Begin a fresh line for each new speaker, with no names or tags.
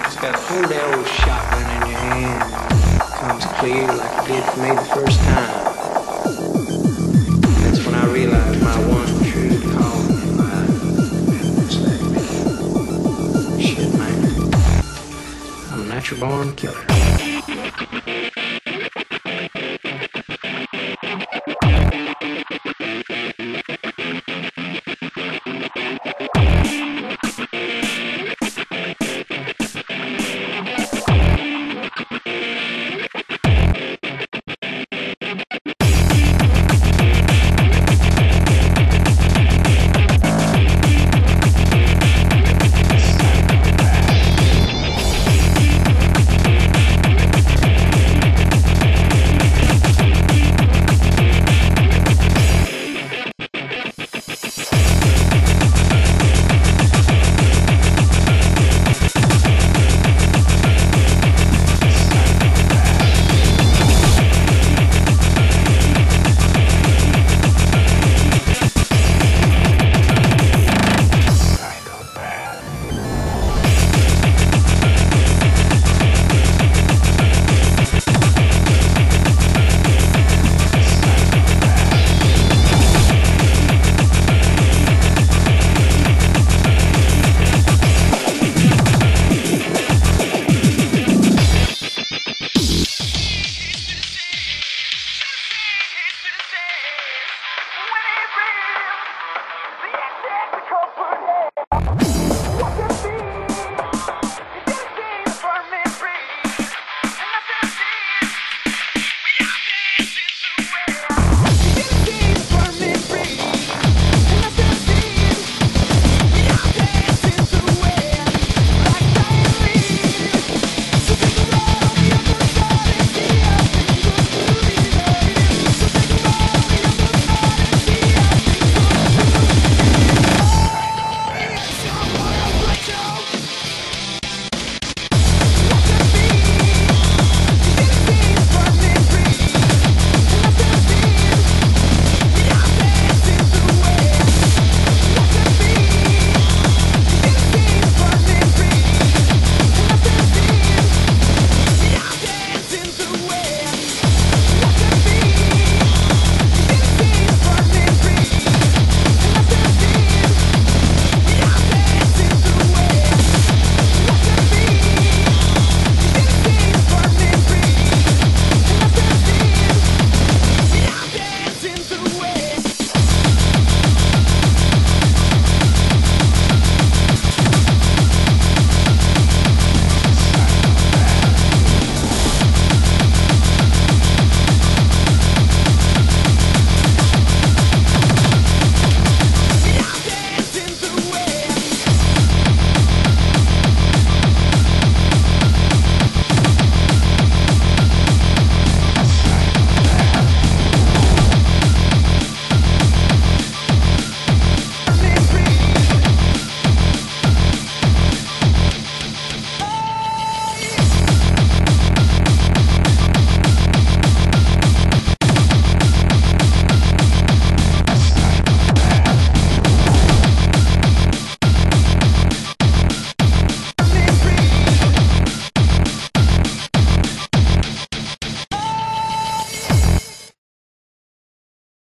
It's got a whole narrow shotgun in your hand. Comes clear like it did for me the first time. That's when I realized my one true calling in life. Shit, man. I'm a natural born killer.